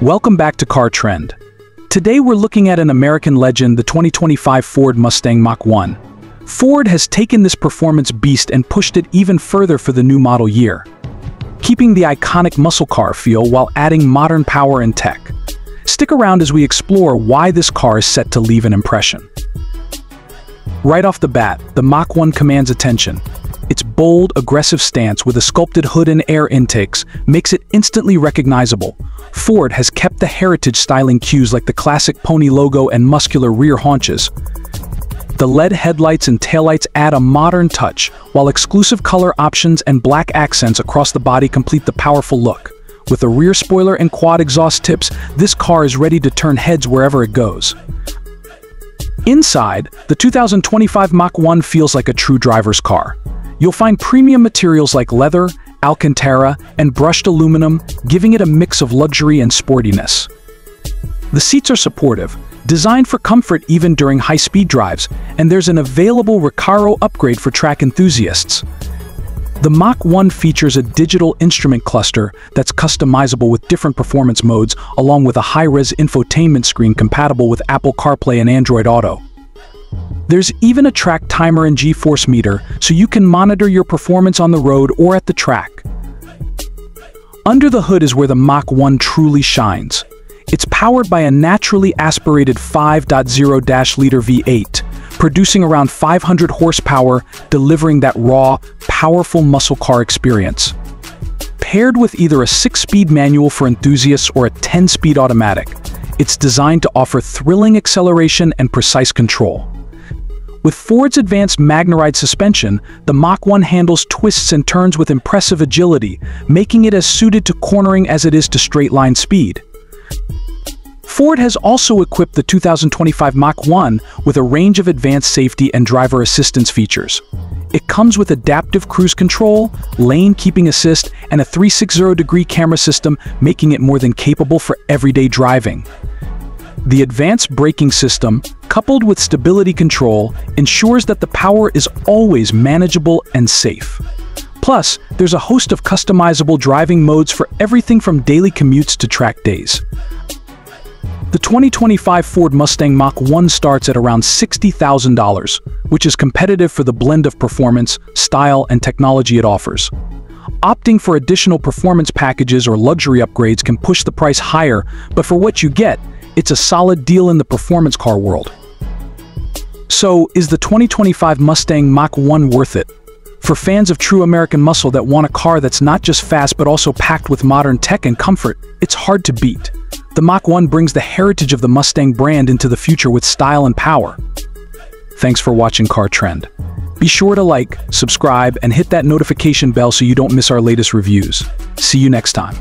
Welcome back to Car Trend. Today we're looking at an American legend, the 2025 Ford Mustang Mach-1. Ford has taken this performance beast and pushed it even further for the new model year, keeping the iconic muscle car feel while adding modern power and tech. Stick around as we explore why this car is set to leave an impression. Right off the bat, the Mach-1 commands attention. Bold, aggressive stance with a sculpted hood and air intakes makes it instantly recognizable. Ford has kept the heritage styling cues like the classic pony logo and muscular rear haunches. The LED headlights and taillights add a modern touch, while exclusive color options and black accents across the body complete the powerful look. With a rear spoiler and quad exhaust tips, this car is ready to turn heads wherever it goes. Inside, the 2025 Mach-1 feels like a true driver's car. You'll find premium materials like leather, alcantara, and brushed aluminum, giving it a mix of luxury and sportiness. The seats are supportive, designed for comfort even during high-speed drives, and there's an available Recaro upgrade for track enthusiasts. The Mach-1 features a digital instrument cluster that's customizable with different performance modes, along with a high-res infotainment screen compatible with Apple CarPlay and Android Auto. There's even a track timer and G-force meter, so you can monitor your performance on the road or at the track. Under the hood is where the Mach-1 truly shines. It's powered by a naturally aspirated 5.0-liter V8, producing around 500 horsepower, delivering that raw, powerful muscle car experience. Paired with either a 6-speed manual for enthusiasts or a 10-speed automatic, it's designed to offer thrilling acceleration and precise control. With Ford's advanced MagneRide suspension, the Mach-1 handles twists and turns with impressive agility, making it as suited to cornering as it is to straight-line speed. Ford has also equipped the 2025 Mach-1 with a range of advanced safety and driver assistance features. It comes with adaptive cruise control, lane keeping assist, and a 360-degree camera system, making it more than capable for everyday driving. The advanced braking system, coupled with stability control, ensures that the power is always manageable and safe. Plus, there's a host of customizable driving modes for everything from daily commutes to track days. The 2025 Ford Mustang Mach-1 starts at around $60,000, which is competitive for the blend of performance, style, and technology it offers. Opting for additional performance packages or luxury upgrades can push the price higher, but for what you get, it's a solid deal in the performance car world. So, is the 2025 Mustang Mach-1 worth it? For fans of true American muscle that want a car that's not just fast but also packed with modern tech and comfort, it's hard to beat. The Mach-1 brings the heritage of the Mustang brand into the future with style and power. Thanks for watching Car Trend. Be sure to like, subscribe, and hit that notification bell so you don't miss our latest reviews. See you next time.